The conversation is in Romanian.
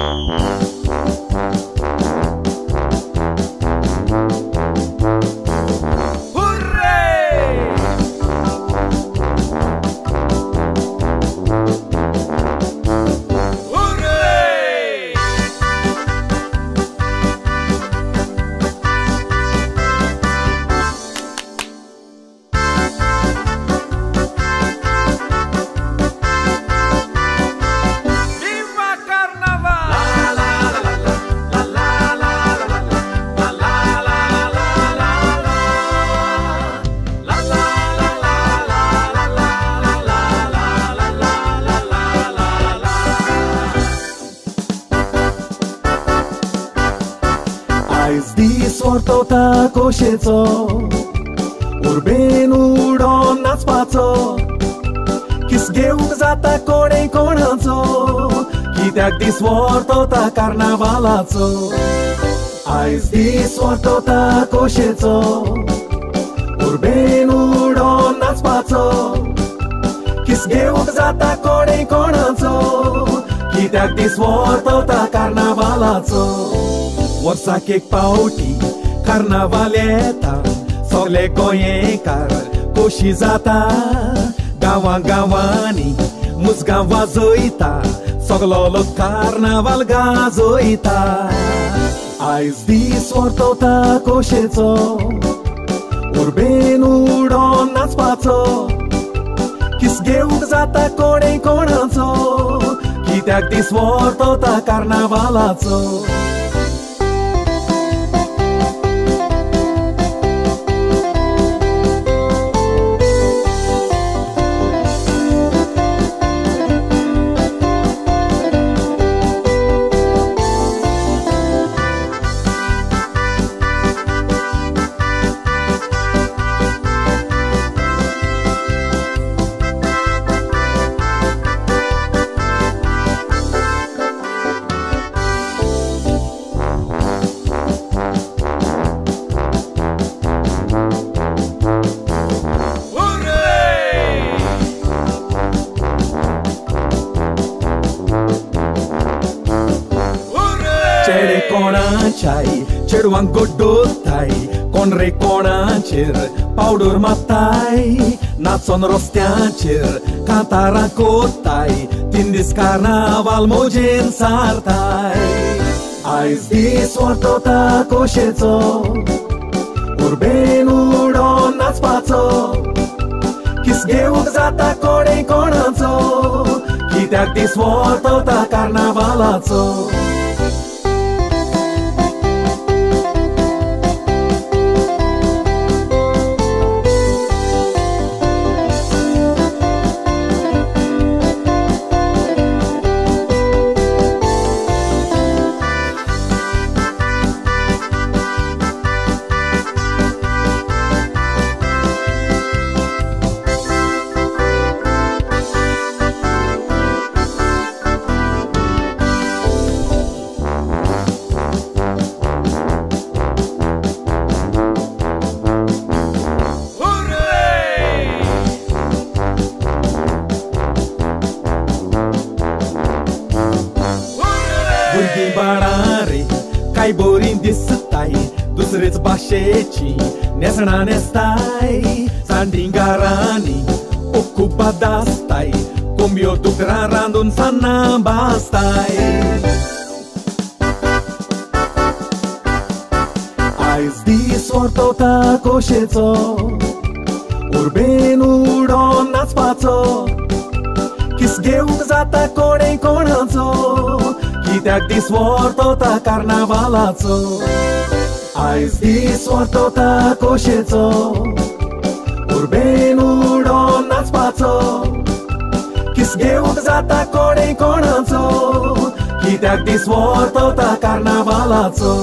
Mm-hmm. sortota kosheco Urbenu uronats paco Kis घेऊन जाता कोणे कोणाचो कित्याक दीस व्हरतोता कार्नावालाचो आयज दीस व्हरतोता कोशेचो उर्बेन उडोन नाचपाचो किस घेऊन जाता कोणे कोणाचो कित्याक दीस व्हरतोता कार्नावालाचो वर्साक एक पावटी Carnavaleta, sole goiencar, kushizata Gawan gawani, vazoita, wazoita Soglolo carnaval gazoita. Aiz dis ortota koșețo Urbenu udon nas pațo Kisgeu zata core conanțo Chiteac dis ortota carnavalațo. conaceai Ceruan godotai Conre conacer Paudor matai Natson rosteacer Cataracotai Tindis carnaval mogen sartai. Aiz di coșeto, coșețo Urbenul donat spațo Kisgeu zata core conațo Chiteac di suartota carnavalațo. kaiborin distai dusrets bashechi nesnanestai sandingarani okupadastai cumbio tu randun sanambastai Ais dis orto ta coshezo Urbenu don nas pazzo Kis geum zata कित्याक दीस वर्तवता कार्नावालाचो आयज दीस वर्तवता कोशेचो उर्बेन उडोन नाचपाचो किस घेवंक जाता कोणे कोणाचो कित्याक दीस वर्तवता कार्नावालाचो